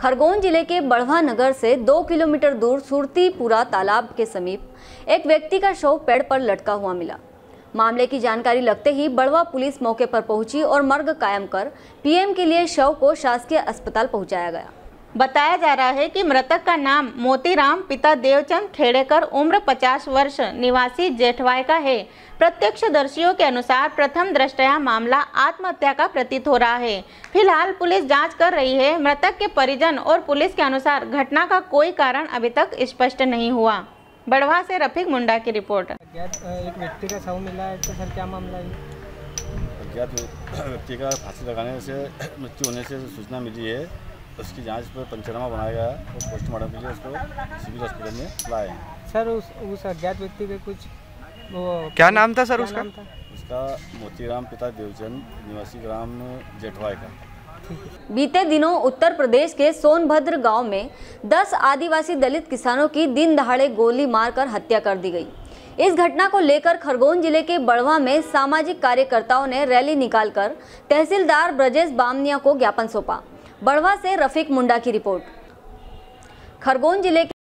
खरगोन ज़िले के बढ़वा नगर से दो किलोमीटर दूर सुरतीपुरा तालाब के समीप एक व्यक्ति का शव पेड़ पर लटका हुआ मिला। मामले की जानकारी लगते ही बढ़वा पुलिस मौके पर पहुँची और मर्ग कायम कर पीएम के लिए शव को शासकीय अस्पताल पहुँचाया गया। बताया जा रहा है कि मृतक का नाम मोतीराम पिता देवचंद खेड़ेकर उम्र 50 वर्ष निवासी जेठवाय का है। प्रत्यक्षदर्शियों के अनुसार प्रथम दृष्टया मामला आत्महत्या का प्रतीत हो रहा है। फ़िलहाल पुलिस जाँच कर रही है मृतक के परिजन और पुलिस के अनुसार घटना का कोई कारण अभी तक स्पष्ट नहीं हुआ। बड़वा से रफीक मुंडा की रिपोर्ट। एक व्यक्ति का शव मिला है तो सर क्या मामला है? अज्ञात व्यक्ति का फांसी लगाने से मृत्यु होने से सूचना मिली है। उसकी जाँच पर पंचनामा बनाया गया है और पोस्टमार्टम के लिए उसको सिविल हॉस्पिटल में लाए हैं। सर उस उस अज्ञात व्यक्ति के कुछ वो क्या नाम था सर उसका? उसका मोतीराम पिता देवचंद निवासी ग्राम जेठवाय का। बीते दिनों उत्तर प्रदेश के सोनभद्र गाँव में 10 आदिवासी दलित किसानों की दिन दहाड़े गोली मारकर हत्या कर दी गई। इस घटना को लेकर खरगोन ज़िले के बड़वा में सामाजिक कार्यकर्ताओं ने रैली निकालकर तहसीलदार ब्रजेश बामनिया को ज्ञापन सौंपा। बड़वा से रफीक मुंडा की रिपोर्ट। खरगोन ज़िले के